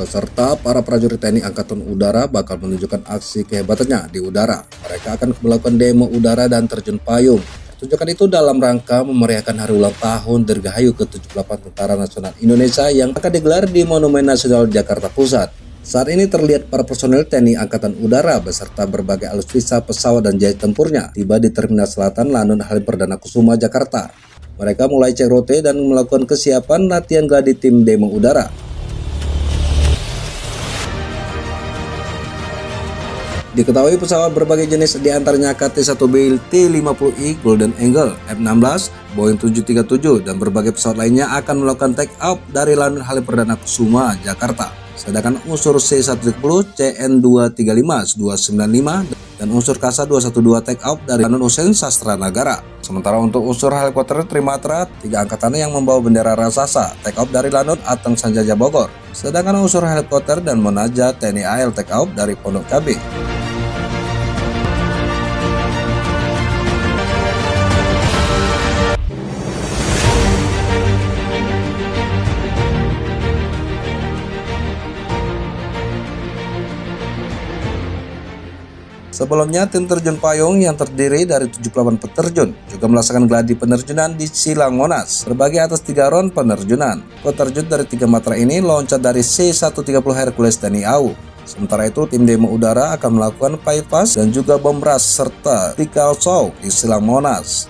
Peserta para prajurit TNI Angkatan Udara bakal menunjukkan aksi kehebatannya di udara. Mereka akan melakukan demo udara dan terjun payung. Tunjukkan itu dalam rangka memeriahkan hari ulang tahun Dirgahayu ke-78 Tentara Nasional Indonesia yang akan digelar di Monumen Nasional Jakarta Pusat. Saat ini terlihat para personel TNI Angkatan Udara beserta berbagai alutsista pesawat dan jahit tempurnya tiba di Terminal Selatan Lanun Halim Perdana Kusuma, Jakarta. Mereka mulai cek rote dan melakukan kesiapan latihan gladi tim demo udara. Diketahui pesawat berbagai jenis di antaranya KT-1B T-50I Golden Eagle, F-16, Boeing 737, dan berbagai pesawat lainnya akan melakukan take off dari Lanut Halim Perdana Kusuma, Jakarta. Sedangkan unsur C-130, CN-235, 295, dan unsur KASA 212 take off dari Lanut Hussein Sastra Negara. Sementara untuk unsur helikopter Trimatra, tiga angkatan yang membawa bendera raksasa take off dari Lanut Ateng Sanjaja Bogor. Sedangkan unsur helikopter dan Monaja TNI AL take off dari Pondok Cabe. Sebelumnya, tim terjun payung yang terdiri dari 78 peterjun juga melaksanakan gladi penerjunan di Silang Monas, berbagi atas tiga ron penerjunan. Peterjun dari tiga matra ini loncat dari C-130 Hercules TNI AU. Sementara itu, tim demo udara akan melakukan bypass dan juga bom ras serta tikal show di Silang Monas.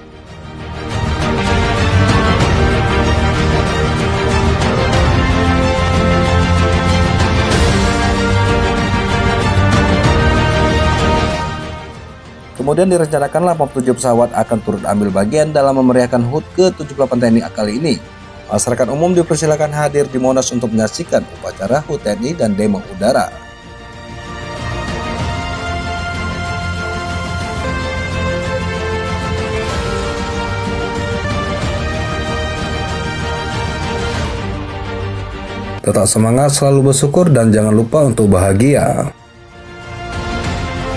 Kemudian direncanakan 87 pesawat akan turut ambil bagian dalam memeriahkan HUT ke-78 TNI kali ini. Masyarakat umum dipersilakan hadir di Monas untuk menyaksikan upacara HUT TNI dan demo udara. Tetap semangat, selalu bersyukur, dan jangan lupa untuk bahagia.